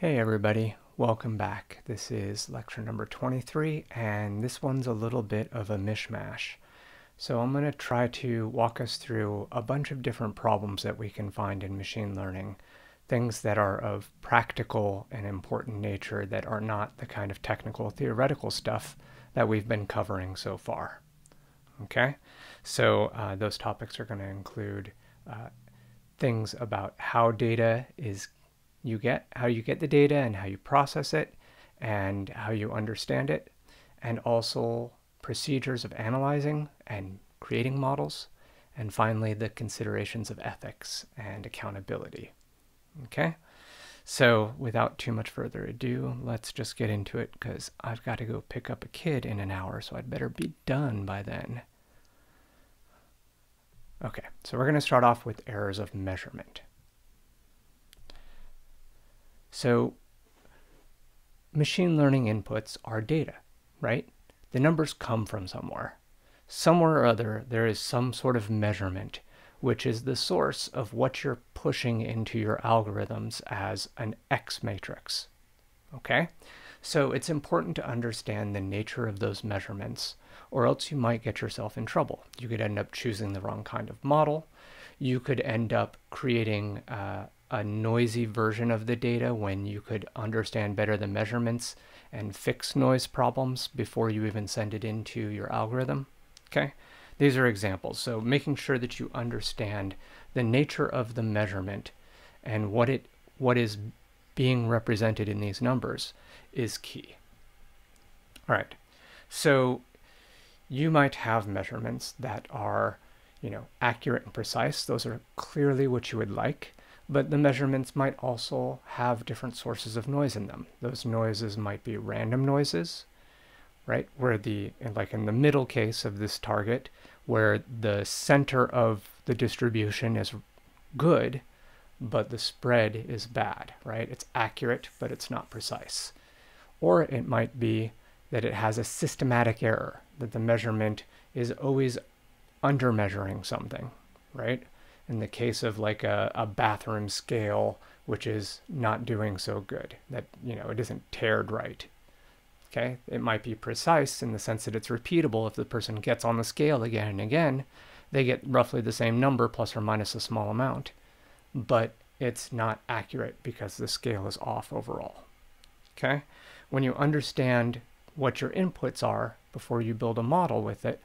Hey everybody, welcome back. This is lecture number 23 and this one's a little bit of a mishmash. So I'm going to try to walk us through a bunch of different problems that we can find in machine learning, things that are of practical and important nature that are not the kind of technical theoretical stuff that we've been covering so far. Okay, so uh, those topics are going to include uh, things about how data is you get, how you get the data and how you process it and how you understand it, and also procedures of analyzing and creating models, and finally the considerations of ethics and accountability. Okay, so without too much further ado, let's just get into it because I've got to go pick up a kid in an hour, so I'd better be done by then. Okay, so we're going to start off with errors of measurement. So machine learning inputs are data, right? The numbers come from somewhere. Somewhere or other, there is some sort of measurement, which is the source of what you're pushing into your algorithms as an X matrix. Okay? So it's important to understand the nature of those measurements, or else you might get yourself in trouble. You could end up choosing the wrong kind of model. You could end up creating uh, a noisy version of the data when you could understand better the measurements and fix noise problems before you even send it into your algorithm. Okay, these are examples. So making sure that you understand the nature of the measurement and what it what is being represented in these numbers is key. All right, so you might have measurements that are, you know, accurate and precise. Those are clearly what you would like but the measurements might also have different sources of noise in them. Those noises might be random noises, right? Where the, like in the middle case of this target, where the center of the distribution is good, but the spread is bad, right? It's accurate, but it's not precise. Or it might be that it has a systematic error, that the measurement is always under measuring something, right? In the case of like a, a bathroom scale, which is not doing so good, that, you know, it isn't tared right. Okay, it might be precise in the sense that it's repeatable. If the person gets on the scale again and again, they get roughly the same number plus or minus a small amount, but it's not accurate because the scale is off overall. Okay, when you understand what your inputs are before you build a model with it,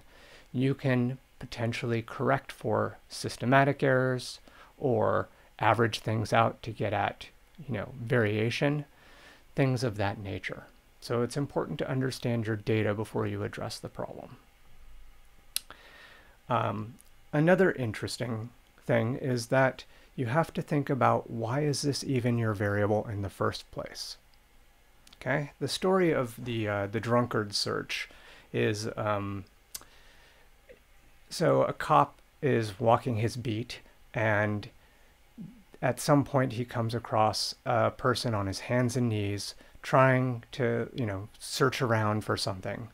you can potentially correct for systematic errors or average things out to get at, you know, variation, things of that nature. So it's important to understand your data before you address the problem. Um, another interesting thing is that you have to think about why is this even your variable in the first place? Okay, the story of the uh, the drunkard search is um, so a cop is walking his beat and at some point he comes across a person on his hands and knees trying to, you know, search around for something.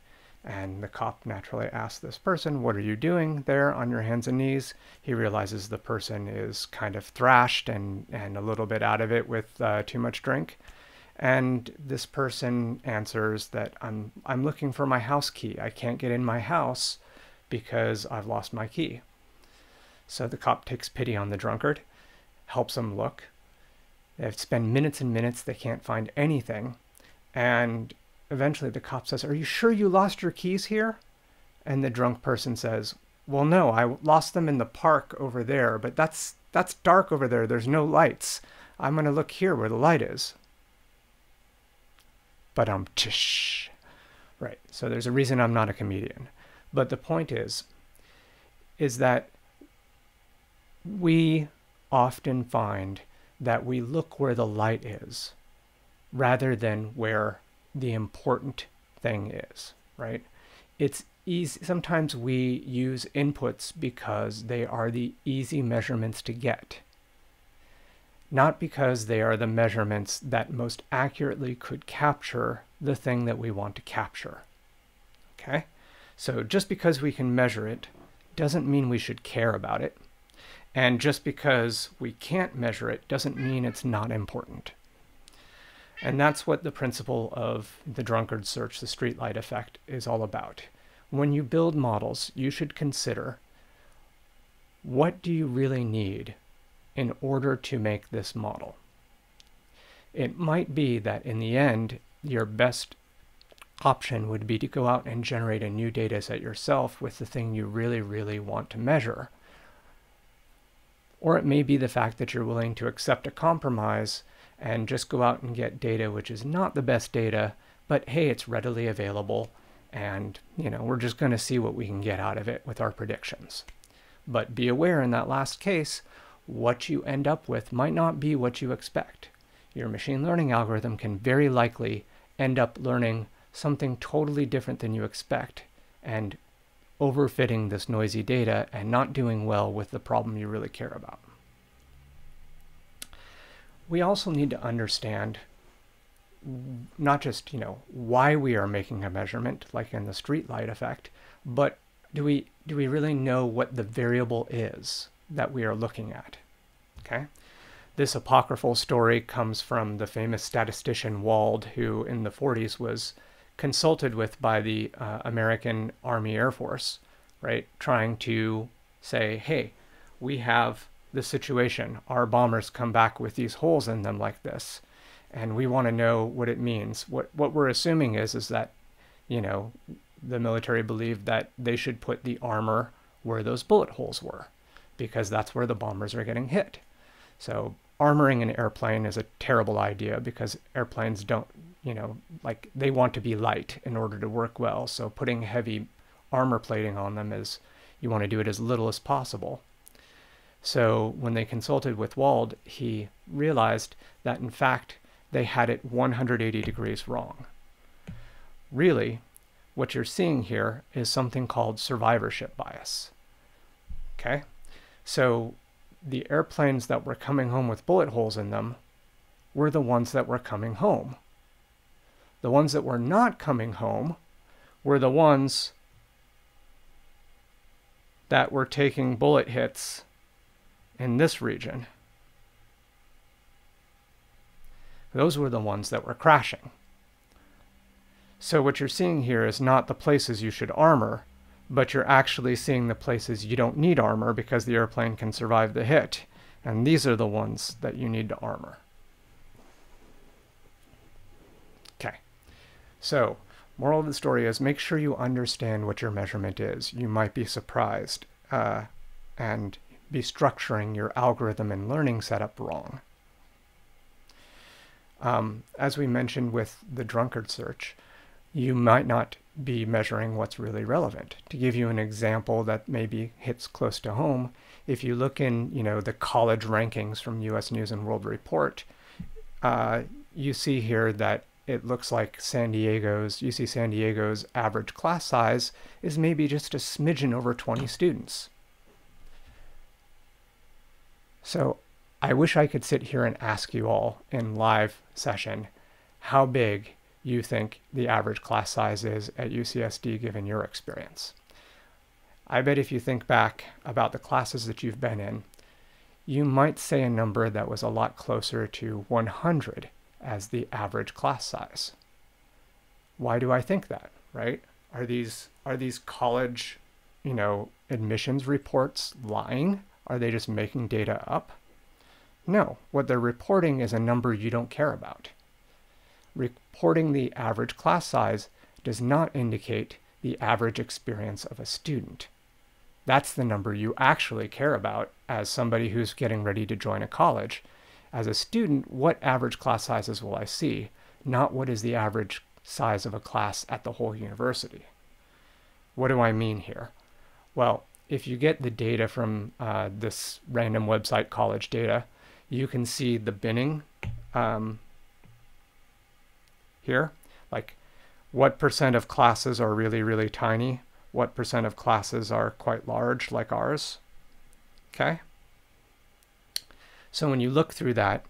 And the cop naturally asks this person, What are you doing there on your hands and knees? He realizes the person is kind of thrashed and, and a little bit out of it with uh, too much drink. And this person answers that I'm, I'm looking for my house key. I can't get in my house because I've lost my key. So the cop takes pity on the drunkard, helps him look. They spend minutes and minutes, they can't find anything. And eventually the cop says, Are you sure you lost your keys here? And the drunk person says, Well, no, I lost them in the park over there, but that's that's dark over there. There's no lights. I'm going to look here where the light is. But I'm tish. Right. So there's a reason I'm not a comedian. But the point is, is that we often find that we look where the light is rather than where the important thing is, right? It's easy. Sometimes we use inputs because they are the easy measurements to get, not because they are the measurements that most accurately could capture the thing that we want to capture. Okay? So just because we can measure it doesn't mean we should care about it. And just because we can't measure it doesn't mean it's not important. And that's what the principle of the drunkard search, the streetlight effect, is all about. When you build models, you should consider what do you really need in order to make this model? It might be that in the end, your best option would be to go out and generate a new data set yourself with the thing you really, really want to measure. Or it may be the fact that you're willing to accept a compromise and just go out and get data which is not the best data, but hey, it's readily available and you know, we're just going to see what we can get out of it with our predictions. But be aware in that last case, what you end up with might not be what you expect. Your machine learning algorithm can very likely end up learning something totally different than you expect and overfitting this noisy data and not doing well with the problem you really care about. We also need to understand not just, you know, why we are making a measurement, like in the streetlight effect, but do we do we really know what the variable is that we are looking at? Okay. This apocryphal story comes from the famous statistician Wald, who in the 40s was consulted with by the uh, American Army Air Force, right? Trying to say, hey, we have the situation. Our bombers come back with these holes in them like this, and we want to know what it means. What what we're assuming is is that, you know, the military believed that they should put the armor where those bullet holes were, because that's where the bombers are getting hit. So armoring an airplane is a terrible idea because airplanes don't, you know, like they want to be light in order to work well. So putting heavy armor plating on them is you want to do it as little as possible. So when they consulted with Wald, he realized that in fact they had it 180 degrees wrong. Really, what you're seeing here is something called survivorship bias. Okay? So the airplanes that were coming home with bullet holes in them were the ones that were coming home. The ones that were not coming home were the ones that were taking bullet hits in this region. Those were the ones that were crashing. So what you're seeing here is not the places you should armor, but you're actually seeing the places you don't need armor because the airplane can survive the hit. And these are the ones that you need to armor. Okay, so moral of the story is make sure you understand what your measurement is. You might be surprised uh, and be structuring your algorithm and learning setup wrong. Um, as we mentioned with the drunkard search, you might not be measuring what's really relevant. To give you an example that maybe hits close to home, if you look in, you know, the college rankings from U.S. News and World Report, uh, you see here that it looks like San Diego's, UC San Diego's average class size is maybe just a smidgen over 20 students. So I wish I could sit here and ask you all in live session how big you think the average class size is at UCSD given your experience. I bet if you think back about the classes that you've been in, you might say a number that was a lot closer to 100 as the average class size. Why do I think that, right? Are these are these college, you know, admissions reports lying? Are they just making data up? No, what they're reporting is a number you don't care about reporting the average class size does not indicate the average experience of a student. That's the number you actually care about as somebody who's getting ready to join a college. As a student, what average class sizes will I see, not what is the average size of a class at the whole university. What do I mean here? Well, if you get the data from uh, this random website, college data, you can see the binning um, here, like what percent of classes are really, really tiny, what percent of classes are quite large, like ours. Okay? So when you look through that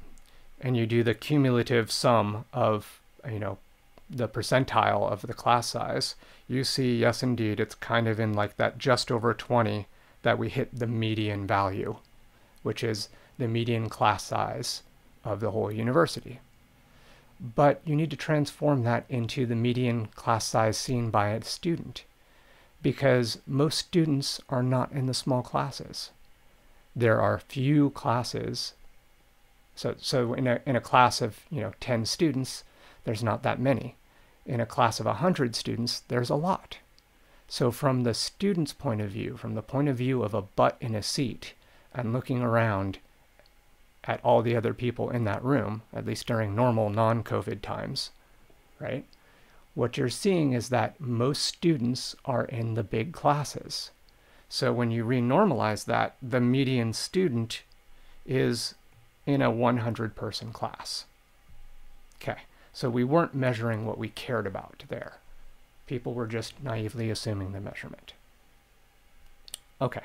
and you do the cumulative sum of, you know, the percentile of the class size, you see, yes, indeed, it's kind of in like that just over 20 that we hit the median value, which is the median class size of the whole university. but you need to transform that into the median class size seen by a student because most students are not in the small classes. There are few classes. So, so in, a, in a class of you know 10 students, there's not that many. In a class of 100 students, there's a lot. So from the student's point of view, from the point of view of a butt in a seat and looking around at all the other people in that room, at least during normal non-COVID times, right? What you're seeing is that most students are in the big classes. So when you renormalize that, the median student is in a 100 person class. Okay, so we weren't measuring what we cared about there. People were just naively assuming the measurement. Okay,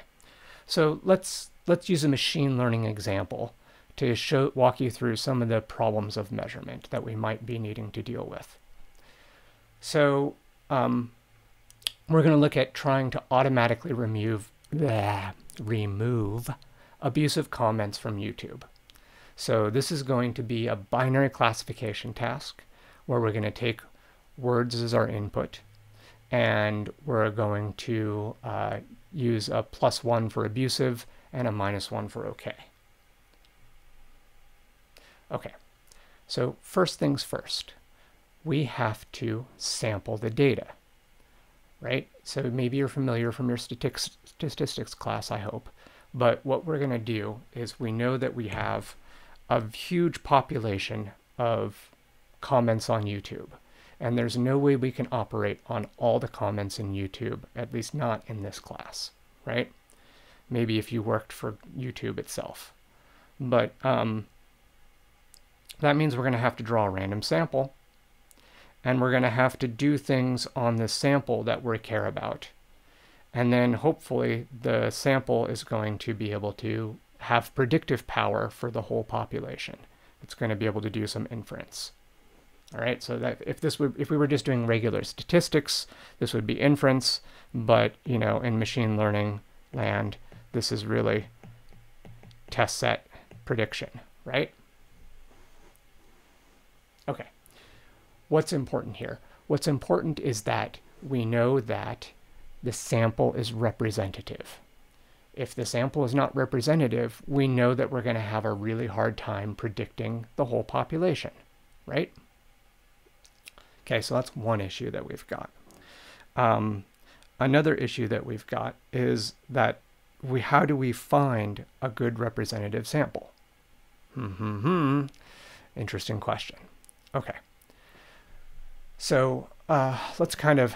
so let's let's use a machine learning example to show, walk you through some of the problems of measurement that we might be needing to deal with. So um, we're going to look at trying to automatically remove, remove abusive comments from YouTube. So this is going to be a binary classification task where we're going to take words as our input and we're going to uh, use a plus one for abusive and a minus one for okay. Okay, so first things first, we have to sample the data, right? So maybe you're familiar from your statistics, class, I hope. But what we're going to do is we know that we have a huge population of comments on YouTube. And there's no way we can operate on all the comments in YouTube, at least not in this class, right? Maybe if you worked for YouTube itself. But um, that means we're going to have to draw a random sample. And we're going to have to do things on the sample that we care about. And then hopefully the sample is going to be able to have predictive power for the whole population. It's going to be able to do some inference. All right, so that if this if we were just doing regular statistics, this would be inference, but you know, in machine learning land, this is really test set prediction, right? Okay. What's important here? What's important is that we know that the sample is representative. If the sample is not representative, we know that we're going to have a really hard time predicting the whole population, right? Okay, so that's one issue that we've got. Um, another issue that we've got is that we how do we find a good representative sample? Hmm, hmm, hmm. Interesting question. Okay. So uh, let's kind of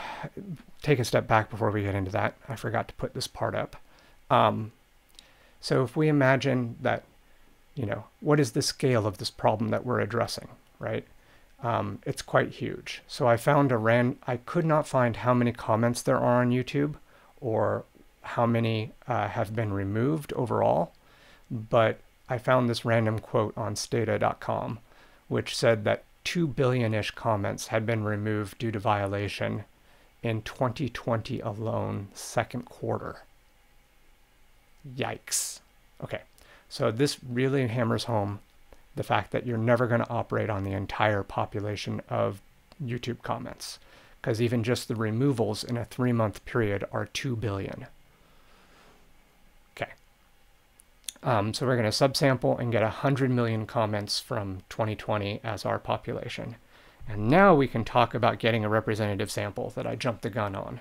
take a step back before we get into that. I forgot to put this part up. Um, so if we imagine that, you know, what is the scale of this problem that we're addressing, right? Um, it's quite huge. So I found a ran. I could not find how many comments there are on YouTube or how many uh, have been removed overall, but I found this random quote on stata.com, which said that 2 billion-ish comments had been removed due to violation in 2020 alone, second quarter. Yikes. Okay, so this really hammers home the fact that you're never going to operate on the entire population of YouTube comments, because even just the removals in a three-month period are 2 billion. Okay. Um, so we're going to subsample and get 100 million comments from 2020 as our population. And now we can talk about getting a representative sample that I jumped the gun on.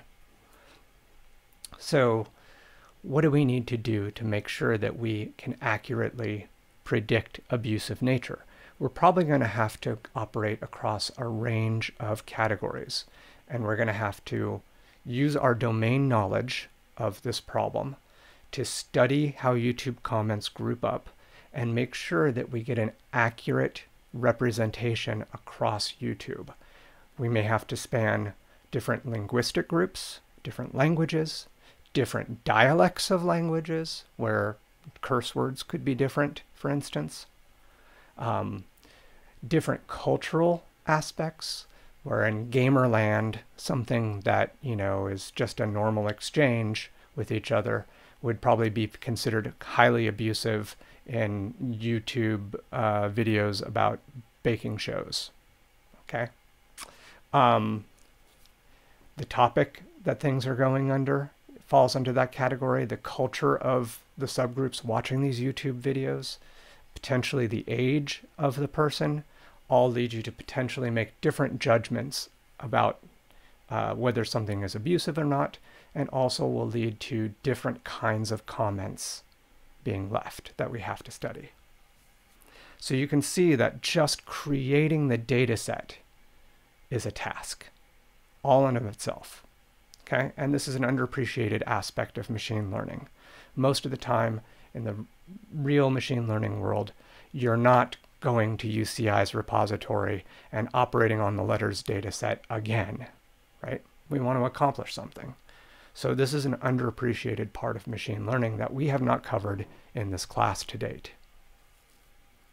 So what do we need to do to make sure that we can accurately predict abusive nature? We're probably going to have to operate across a range of categories. And we're going to have to use our domain knowledge of this problem to study how YouTube comments group up and make sure that we get an accurate representation across YouTube. We may have to span different linguistic groups, different languages, different dialects of languages where curse words could be different, for instance, um, different cultural aspects where in gamerland, something that, you know, is just a normal exchange with each other would probably be considered highly abusive in YouTube uh, videos about baking shows, Okay. Um, the topic that things are going under falls under that category. The culture of the subgroups watching these YouTube videos, potentially the age of the person, all lead you to potentially make different judgments about uh, whether something is abusive or not, and also will lead to different kinds of comments being left that we have to study. So you can see that just creating the data set is a task all in of itself. Okay, and this is an underappreciated aspect of machine learning. Most of the time in the real machine learning world, you're not going to UCI's repository and operating on the letters data set again, right? We want to accomplish something. So this is an underappreciated part of machine learning that we have not covered in this class to date.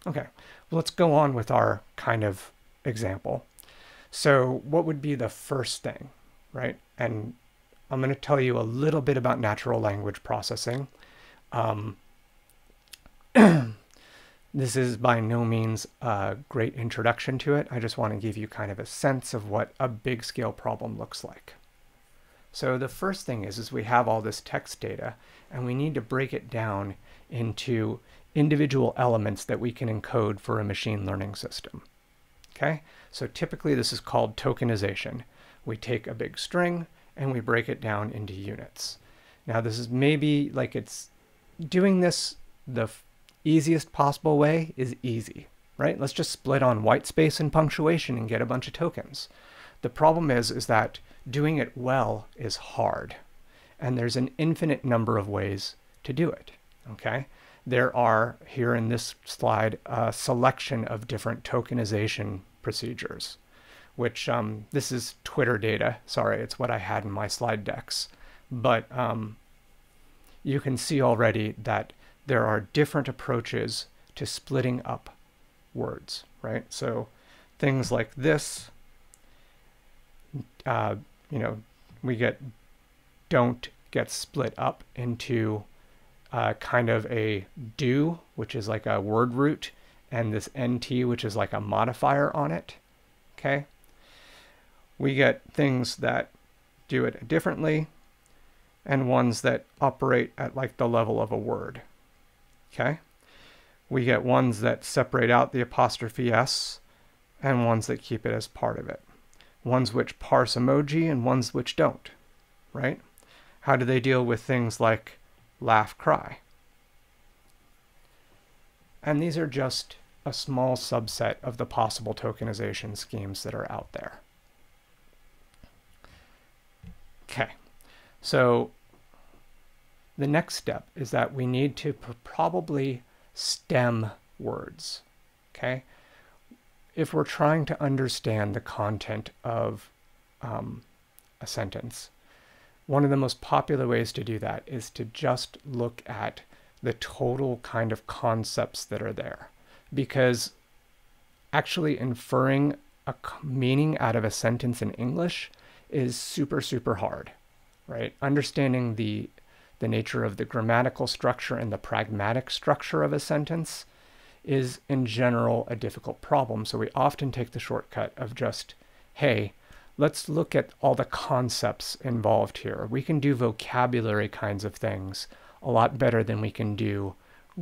Okay, well, let's go on with our kind of example. So what would be the first thing, right? And I'm going to tell you a little bit about natural language processing. Um, this is by no means a great introduction to it. I just want to give you kind of a sense of what a big scale problem looks like. So the first thing is, is we have all this text data and we need to break it down into individual elements that we can encode for a machine learning system. Okay, so typically this is called tokenization. We take a big string and we break it down into units. Now this is maybe like it's doing this the easiest possible way is easy, right? Let's just split on white space and punctuation and get a bunch of tokens. The problem is, is that doing it well is hard. And there's an infinite number of ways to do it, okay? There are, here in this slide, a selection of different tokenization procedures, which um, this is Twitter data. Sorry, it's what I had in my slide decks. But um, you can see already that there are different approaches to splitting up words, right? So things like this, uh, you know, we get don't get split up into uh, kind of a do, which is like a word root, and this nt, which is like a modifier on it. Okay. We get things that do it differently and ones that operate at like the level of a word. Okay. We get ones that separate out the apostrophe s and ones that keep it as part of it. Ones which parse emoji and ones which don't, right? How do they deal with things like laugh, cry? And these are just a small subset of the possible tokenization schemes that are out there. Okay, so the next step is that we need to probably stem words, okay? If we're trying to understand the content of um, a sentence, one of the most popular ways to do that is to just look at the total kind of concepts that are there. Because actually inferring a meaning out of a sentence in English is super, super hard, right? Understanding the the nature of the grammatical structure and the pragmatic structure of a sentence is in general a difficult problem. So we often take the shortcut of just, hey, let's look at all the concepts involved here. We can do vocabulary kinds of things a lot better than we can do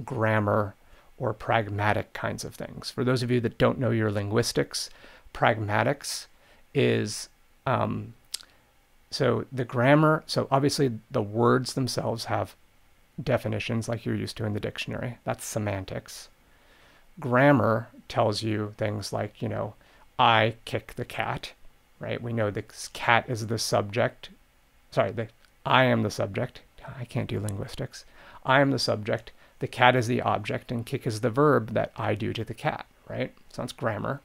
grammar or pragmatic kinds of things. For those of you that don't know your linguistics, pragmatics is um, so the grammar, so obviously the words themselves have definitions like you're used to in the dictionary. That's semantics. Grammar tells you things like, you know, I kick the cat, right? We know the cat is the subject. Sorry, the I am the subject. I can't do linguistics. I am the subject. The cat is the object, and kick is the verb that I do to the cat, right? So grammar.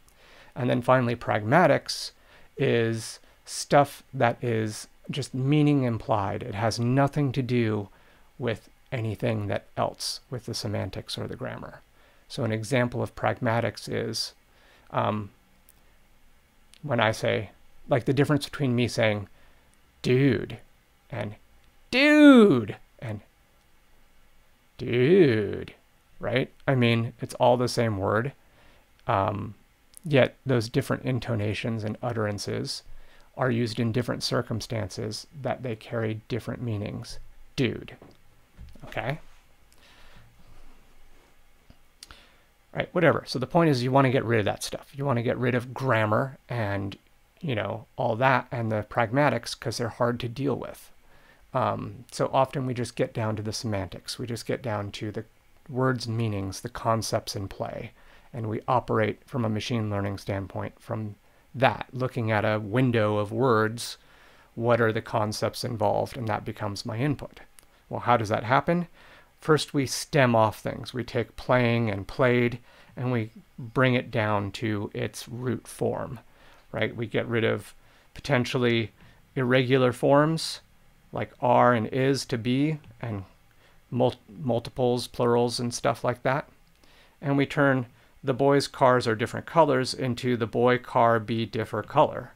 And then finally, pragmatics is stuff that is just meaning implied. It has nothing to do with anything that else with the semantics or the grammar. So an example of pragmatics is um, when I say, like the difference between me saying dude and dude and dude, right? I mean, it's all the same word. Um, Yet those different intonations and utterances are used in different circumstances that they carry different meanings. Dude. Okay? Right, whatever. So the point is you want to get rid of that stuff. You want to get rid of grammar and, you know, all that and the pragmatics because they're hard to deal with. Um, so often we just get down to the semantics. We just get down to the words and meanings, the concepts in play. And we operate from a machine learning standpoint from that, looking at a window of words, what are the concepts involved, and that becomes my input. Well, how does that happen? First, we stem off things. We take playing and played, and we bring it down to its root form, right? We get rid of potentially irregular forms like are and is to be, and mul multiples, plurals, and stuff like that. And we turn the boys' cars are different colors into the boy car be differ color.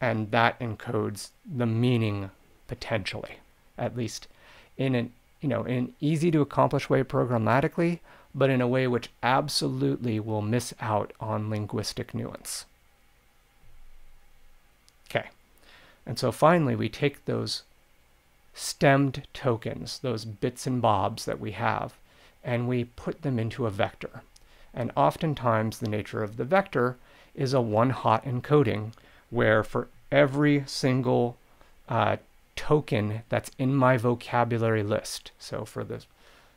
And that encodes the meaning potentially, at least in an you know, in an easy to accomplish way programmatically, but in a way which absolutely will miss out on linguistic nuance. Okay. And so finally we take those stemmed tokens, those bits and bobs that we have, and we put them into a vector. And oftentimes the nature of the vector is a one-hot encoding where for every single uh, token that's in my vocabulary list, so for this,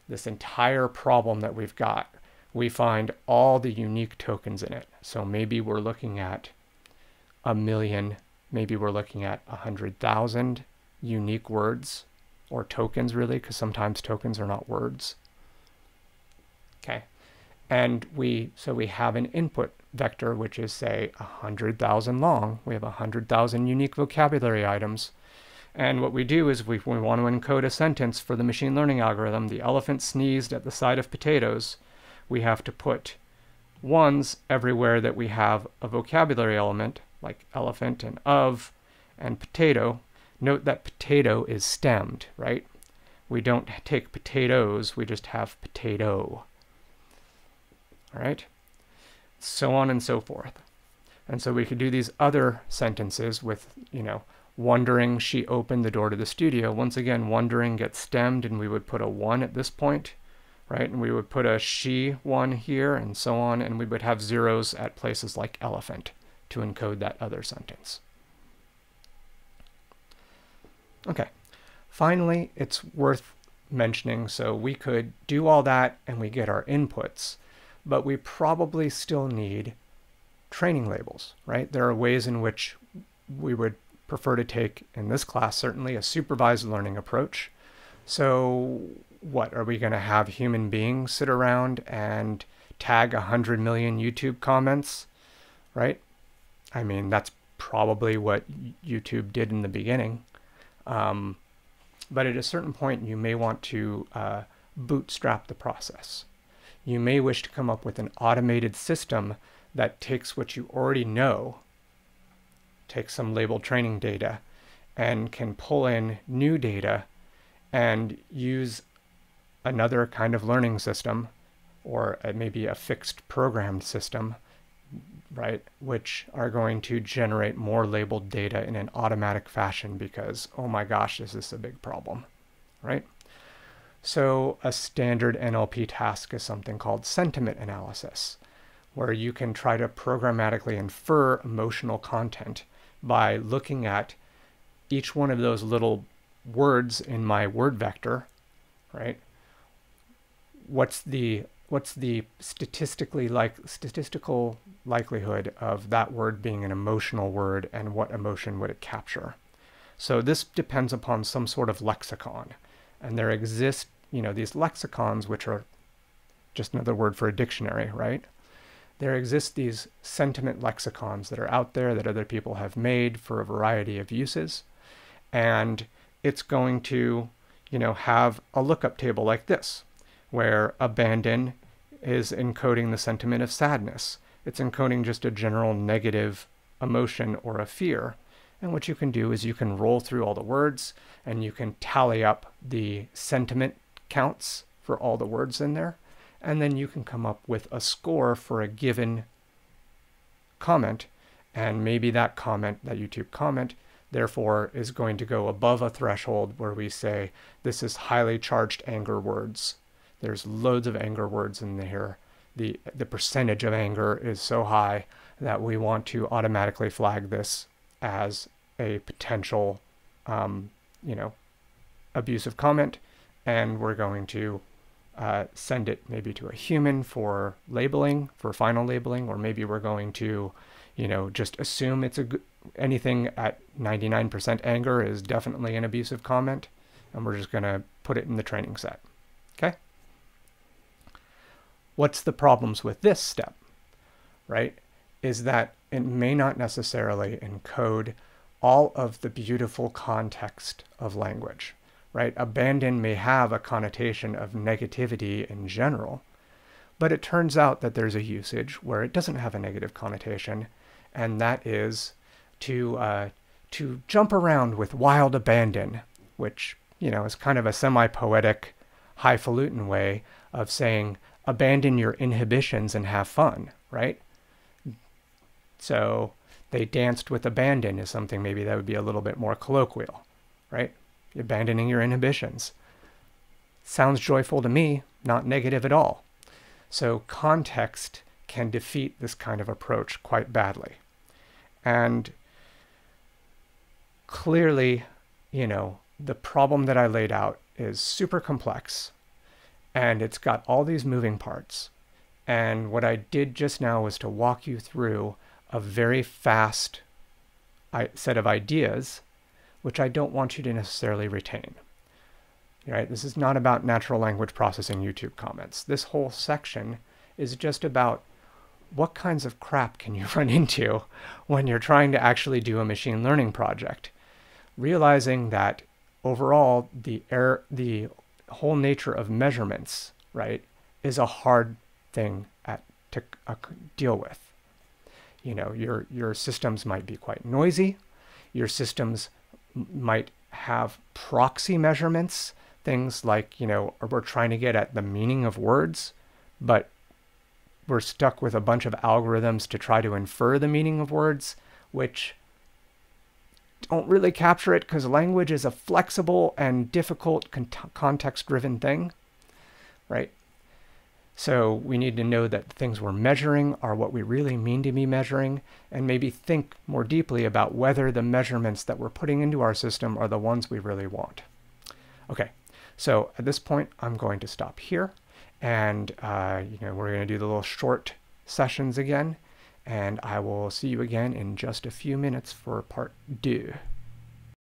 this entire problem that we've got, we find all the unique tokens in it. So maybe we're looking at a million, maybe we're looking at a hundred thousand unique words or tokens really, because sometimes tokens are not words. Okay. And we, so we have an input vector, which is say 100,000 long. We have 100,000 unique vocabulary items. And what we do is we, we want to encode a sentence for the machine learning algorithm. The elephant sneezed at the side of potatoes. We have to put ones everywhere that we have a vocabulary element, like elephant and of and potato. Note that potato is stemmed, right? We don't take potatoes, we just have potato all right? So on and so forth. And so we could do these other sentences with, you know, wondering she opened the door to the studio. Once again, wondering gets stemmed and we would put a one at this point, right? And we would put a she one here and so on. And we would have zeros at places like elephant to encode that other sentence. Okay. Finally, it's worth mentioning. So we could do all that and we get our inputs but we probably still need training labels, right? There are ways in which we would prefer to take, in this class, certainly a supervised learning approach. So what, are we going to have human beings sit around and tag 100 million YouTube comments, right? I mean, that's probably what YouTube did in the beginning. Um, but at a certain point, you may want to uh, bootstrap the process you may wish to come up with an automated system that takes what you already know, takes some labeled training data, and can pull in new data and use another kind of learning system or maybe a fixed programmed system, right, which are going to generate more labeled data in an automatic fashion because, oh my gosh, is this a big problem, right? So a standard NLP task is something called sentiment analysis, where you can try to programmatically infer emotional content by looking at each one of those little words in my word vector, right? What's the what's the statistically like statistical likelihood of that word being an emotional word and what emotion would it capture? So this depends upon some sort of lexicon. And there exist, you know, these lexicons, which are just another word for a dictionary, right? There exist these sentiment lexicons that are out there that other people have made for a variety of uses. And it's going to, you know, have a lookup table like this, where abandon is encoding the sentiment of sadness. It's encoding just a general negative emotion or a fear. And what you can do is you can roll through all the words and you can tally up the sentiment counts for all the words in there. And then you can come up with a score for a given comment, and maybe that comment, that YouTube comment, therefore is going to go above a threshold where we say this is highly charged anger words. There's loads of anger words in here. The, the percentage of anger is so high that we want to automatically flag this as a potential, um, you know, abusive comment, and we're going to uh, send it maybe to a human for labeling, for final labeling, or maybe we're going to, you know, just assume it's a anything at 99% anger is definitely an abusive comment, and we're just going to put it in the training set. Okay? What's the problems with this step, right? Is that it may not necessarily encode all of the beautiful context of language, right? Abandon may have a connotation of negativity in general, but it turns out that there's a usage where it doesn't have a negative connotation, and that is to uh, to jump around with wild abandon, which you know is kind of a semi-poetic, highfalutin way of saying abandon your inhibitions and have fun, right? So they danced with abandon is something maybe that would be a little bit more colloquial, right? Abandoning your inhibitions. Sounds joyful to me, not negative at all. So context can defeat this kind of approach quite badly. And clearly, you know, the problem that I laid out is super complex and it's got all these moving parts. And what I did just now was to walk you through a very fast set of ideas, which I don't want you to necessarily retain. Right? This is not about natural language processing YouTube comments. This whole section is just about what kinds of crap can you run into when you're trying to actually do a machine learning project realizing that overall the air the whole nature of measurements right is a hard thing at to uh, deal with you know your your systems might be quite noisy your systems might have proxy measurements things like you know we're trying to get at the meaning of words but we're stuck with a bunch of algorithms to try to infer the meaning of words which don't really capture it because language is a flexible and difficult con context driven thing, right? So we need to know that things we're measuring are what we really mean to be measuring and maybe think more deeply about whether the measurements that we're putting into our system are the ones we really want. Okay, so at this point, I'm going to stop here and uh, you know we're going to do the little short sessions again and I will see you again in just a few minutes for part two.